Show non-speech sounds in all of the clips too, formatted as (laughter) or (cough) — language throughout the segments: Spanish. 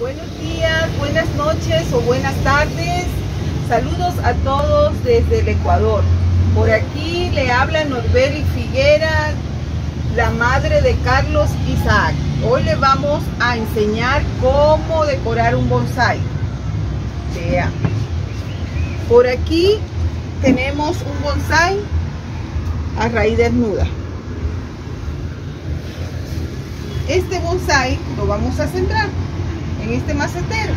Buenos días, buenas noches o buenas tardes. Saludos a todos desde el Ecuador. Por aquí le habla Norberi Figuera, la madre de Carlos Isaac. Hoy le vamos a enseñar cómo decorar un bonsai. Vea. Por aquí tenemos un bonsai a raíz desnuda. Este bonsai lo vamos a centrar en este macetero.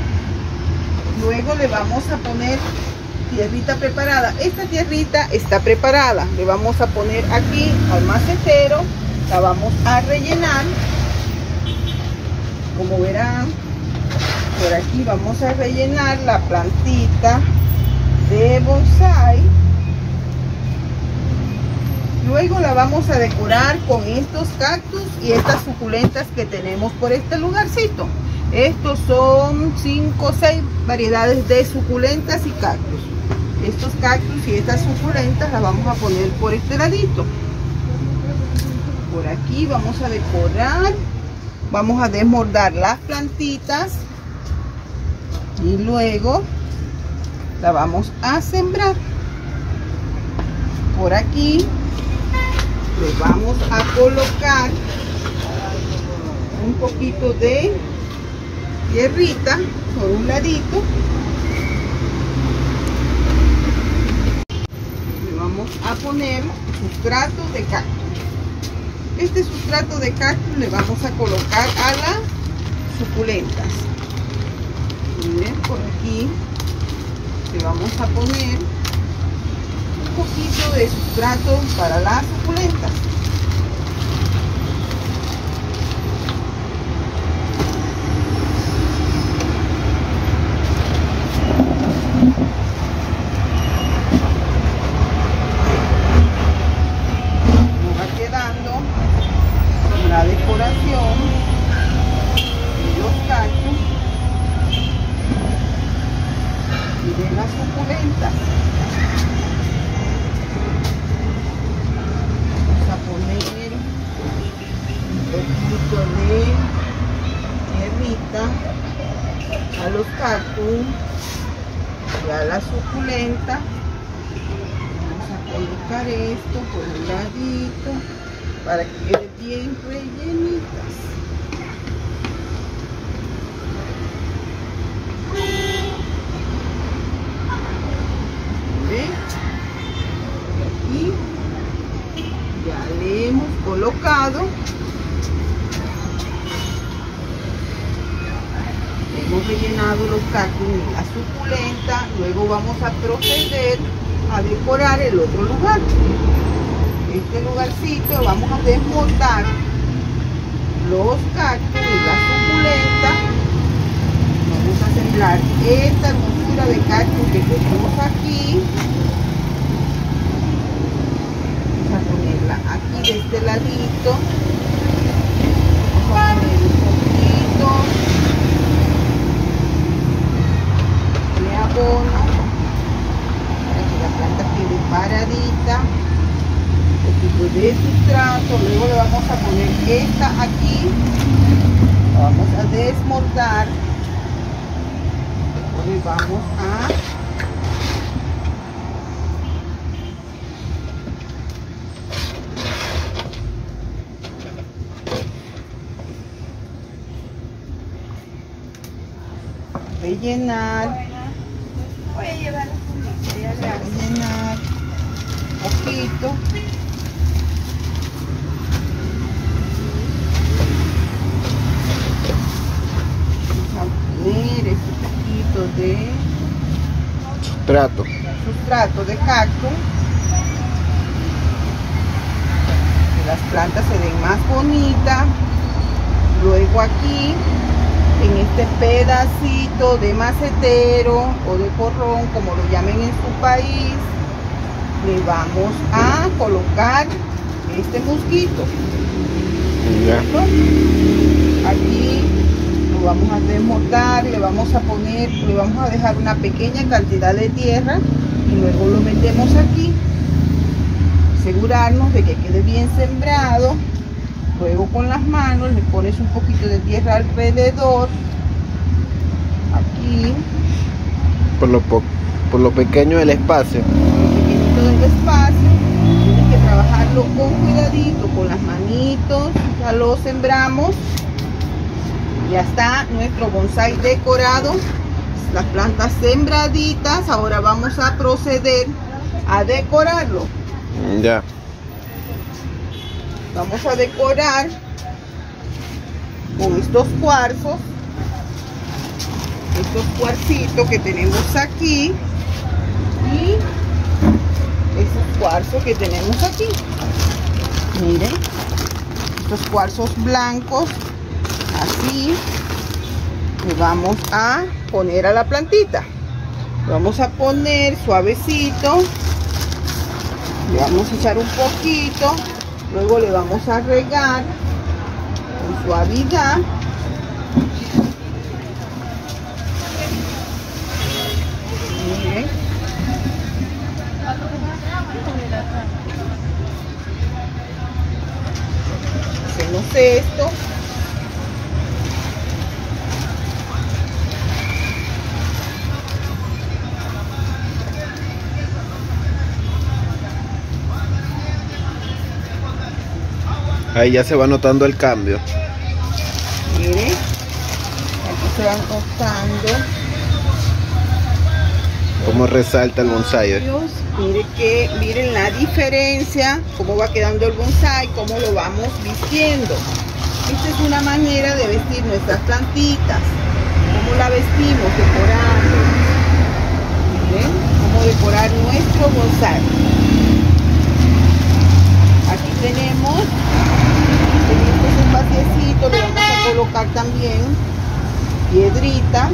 Luego le vamos a poner tierrita preparada. Esta tierrita está preparada. Le vamos a poner aquí al macetero. La vamos a rellenar. Como verán, por aquí vamos a rellenar la plantita de bonsai. Luego la vamos a decorar con estos cactus y estas suculentas que tenemos por este lugarcito. Estos son 5 o 6 variedades de suculentas y cactus. Estos cactus y estas suculentas las vamos a poner por este ladito. Por aquí vamos a decorar. Vamos a desmordar las plantitas. Y luego la vamos a sembrar. Por aquí le vamos a colocar un poquito de tierrita por un ladito. Le vamos a poner sustrato de cactus. Este sustrato de cactus le vamos a colocar a las suculentas. Miren por aquí le vamos a poner un poquito de sustrato para las suculentas la decoración de los cactus y de las Vamos a poner un poquito de tierrita a los cactus y a la suculenta. Vamos a colocar esto por un ladito para que quede bien rellenitas. ¿Ven? Aquí ya le hemos colocado. Hemos rellenado los cactus y la suculenta. Luego vamos a proceder a decorar el otro lugar. Este lugarcito vamos a desmontar los cactus y la suculenta vamos a sembrar esta hermosura de cactus que tenemos aquí. Vamos a ponerla aquí de este ladito. Vamos a poner un poquito de abono para que la planta quede paradita poquito de sustrato, luego le vamos a poner esta aquí, la vamos a desmontar, y vamos a rellenar. Voy a llevar rellenar poquito poner este poquito de sustrato. sustrato de cactus que las plantas se den más bonitas. Luego aquí en este pedacito de macetero o de porrón como lo llamen en su país le vamos a colocar este mosquito. Aquí lo vamos a desmontar le vamos a poner le vamos a dejar una pequeña cantidad de tierra y luego lo metemos aquí. Asegurarnos de que quede bien sembrado luego con las manos le pones un poquito de tierra alrededor así. Por lo, por lo pequeño del espacio. Por pequeñito del espacio. Tienes que trabajarlo con cuidadito, con las manitos. Ya lo sembramos. Ya está nuestro bonsai decorado. Las plantas sembraditas. Ahora vamos a proceder a decorarlo. Ya. Vamos a decorar con estos cuarzos estos cuarcitos que tenemos aquí y estos cuarzos que tenemos aquí. Miren estos cuarzos blancos así le vamos a poner a la plantita. Vamos a poner suavecito le vamos a echar un poquito luego le vamos a regar con suavidad hacemos esto Ahí ya se va notando el cambio. Miren, aquí se van notando. Cómo resalta el bonsai. eh. Miren que, miren la diferencia, cómo va quedando el bonsai, cómo lo vamos vistiendo. Esta es una manera de vestir nuestras plantitas. Cómo la vestimos, decorando. Miren, cómo decorar nuestro bonsai. Aquí tenemos le vamos a colocar también piedritas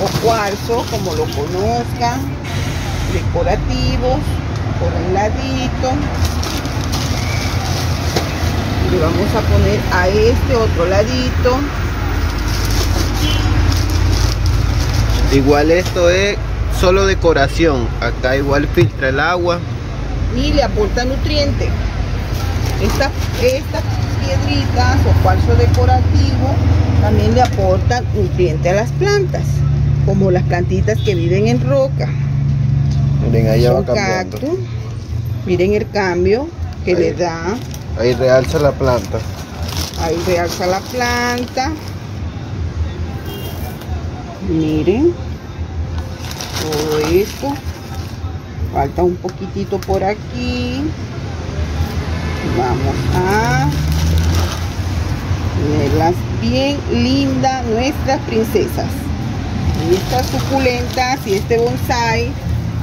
o cuarzo, como lo conozcan, decorativos, por un ladito. Y le vamos a poner a este otro ladito. Igual esto es solo decoración. Acá igual filtra el agua. y le aporta nutriente. Estas, estas piedritas o cuarzo decorativo también le aportan nutriente a las plantas, como las plantitas que viven en roca. Miren, ahí ya va cambiando. cactus. Miren el cambio que Ahí. le da. Ahí realza la planta. Ahí realza la planta. Miren. Todo esto. Falta un poquitito por aquí. Vamos a tenerlas bien lindas nuestras princesas. Y estas suculentas y este bonsai.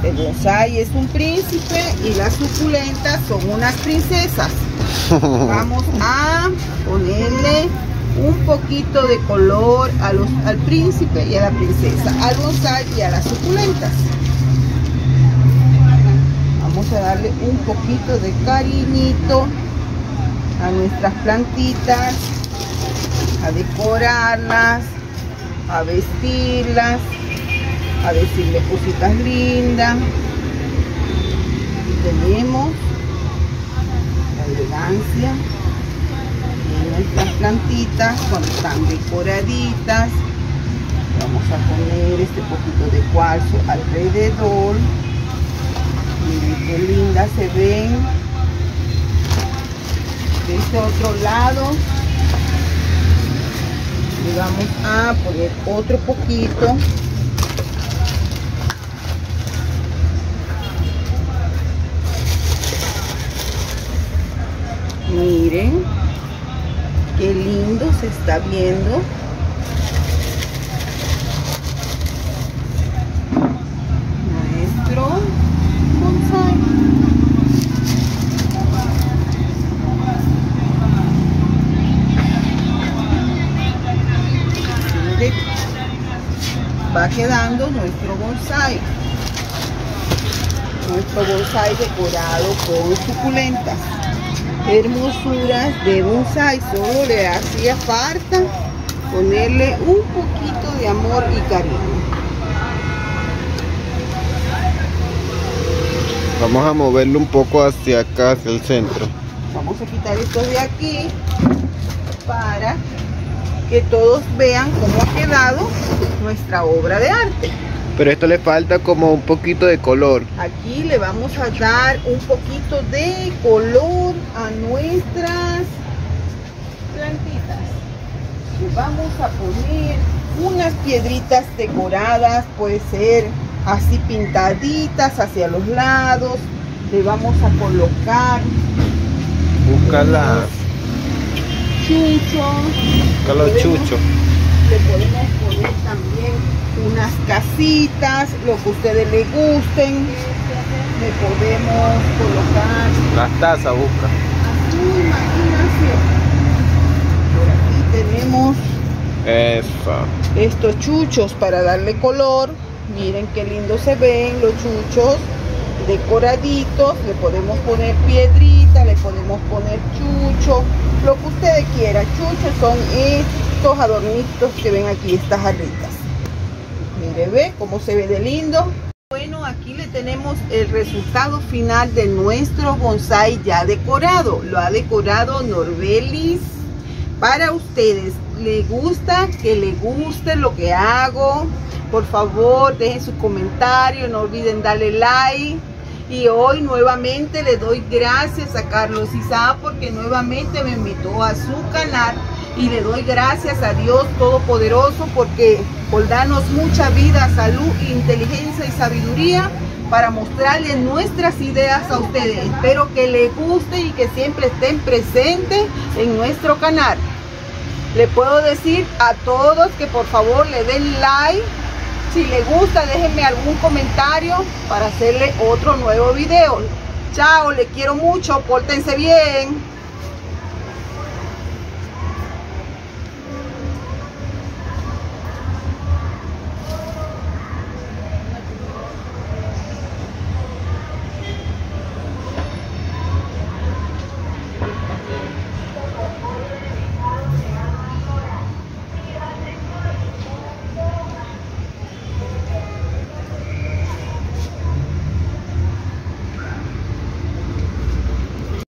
El bonsai es un príncipe y las suculentas son unas princesas. (laughs) Vamos a ponerle un poquito de color a los, al príncipe y a la princesa, al bonsai y a las suculentas. Vamos a darle un poquito de cariñito a nuestras plantitas, a decorarlas, a vestirlas, a decirle cositas lindas. Y tenemos la elegancia de nuestras plantitas cuando están decoraditas. Vamos a poner este poquito de cuarzo alrededor. Miren qué lindas se ven. De este otro lado le vamos a poner otro poquito. Miren qué lindo se está viendo. Nuestro bonsai. Mire, Va quedando nuestro bonsai. Nuestro bonsai decorado con suculentas hermosuras de bonsai solo le hacía falta ponerle un poquito de amor y cariño Vamos a moverlo un poco hacia acá, hacia el centro. vamos a quitar esto de aquí para que todos vean cómo ha quedado nuestra obra de arte. Pero esto le falta como un poquito de color. Aquí le vamos a dar un poquito de color a nuestras plantitas. Le vamos a poner unas piedritas decoradas, puede ser así pintaditas hacia los lados. Le vamos a colocar Busca busca los Podemos- chuchos. Le podemos poner también unas casitas, lo que ustedes les gusten. Le podemos colocar Las tazas busca. Por aquí tenemos Eso. estos chuchos para darle color. Miren qué lindo se ven los chuchos decoraditos. Le podemos poner le podemos poner chucho, lo que ustedes quieran. Chuchos son estos adornitos que ven aquí, estas jarritas. Mire, ve cómo se ve de lindo. Bueno, aquí le tenemos el resultado final de nuestro bonsai ya decorado. Lo ha decorado Norbelis para ustedes. ¿Le gusta? Que le guste lo que hago. Por favor, dejen su comentario. No olviden darle like. Y hoy nuevamente le doy gracias a Carlos Isa porque nuevamente me invitó a su canal. Y le doy gracias a Dios Todopoderoso porque por darnos mucha vida, salud, inteligencia y sabiduría para mostrarles nuestras ideas a ustedes. Espero que les guste y que siempre estén presentes en nuestro canal. Le puedo decir a todos que por favor le den like. Si les gusta, déjenme algún comentario para hacerle otro nuevo video. Chao, les quiero mucho, pórtense bien.